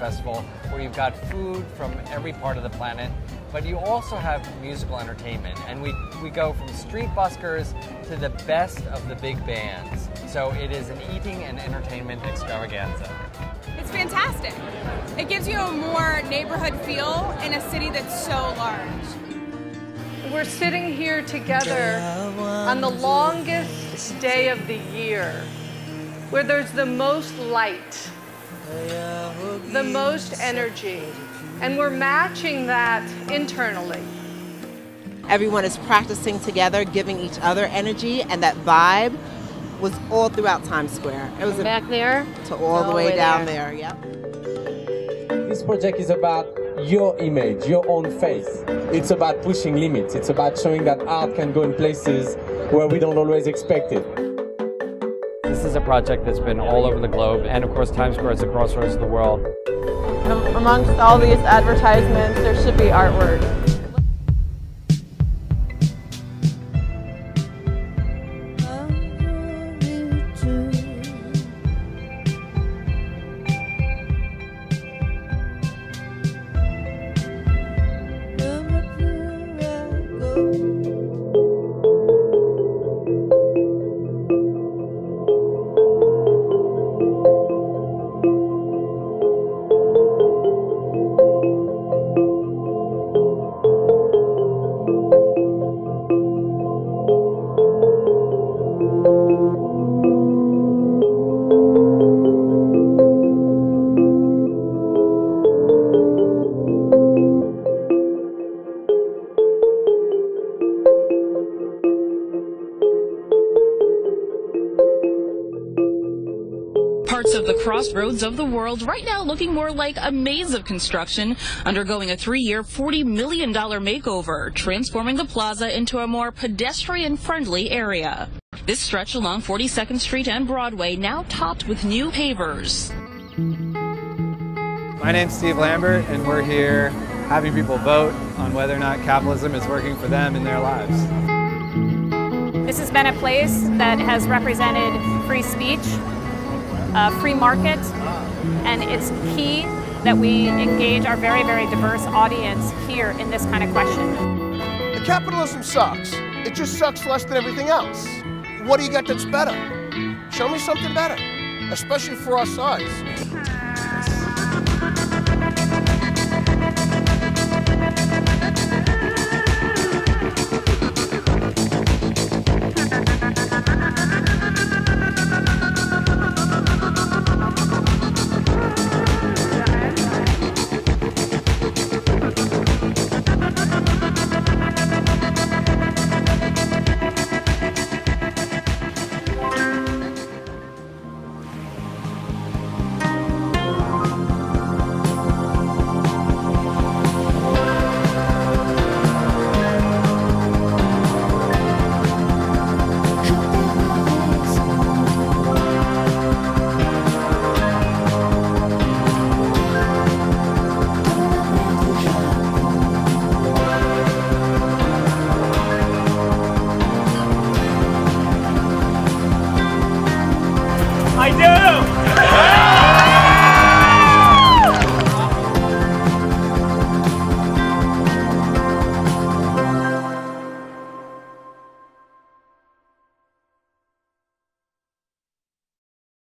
festival where you've got food from every part of the planet, but you also have musical entertainment. And we, we go from street buskers to the best of the big bands. So it is an eating and entertainment extravaganza. It's fantastic. It gives you a more neighborhood feel in a city that's so large. We're sitting here together on the longest day of the year, where there's the most light, the most energy, and we're matching that internally. Everyone is practicing together, giving each other energy, and that vibe was all throughout Times Square. It was back there to all, all the way, way down there. there. Yep. This project is about your image, your own face. It's about pushing limits. It's about showing that art can go in places where we don't always expect it. This is a project that's been all over the globe, and of course Times Square is the crossroads of the world. Amongst all these advertisements, there should be artwork. Parts of the crossroads of the world right now looking more like a maze of construction, undergoing a three-year, $40 million makeover, transforming the plaza into a more pedestrian-friendly area. This stretch along 42nd Street and Broadway now topped with new pavers. My name's Steve Lambert, and we're here having people vote on whether or not capitalism is working for them in their lives. This has been a place that has represented free speech, free market, and it's key that we engage our very, very diverse audience here in this kind of question. The capitalism sucks. It just sucks less than everything else. What do you got that's better? Show me something better, especially for our size. I do!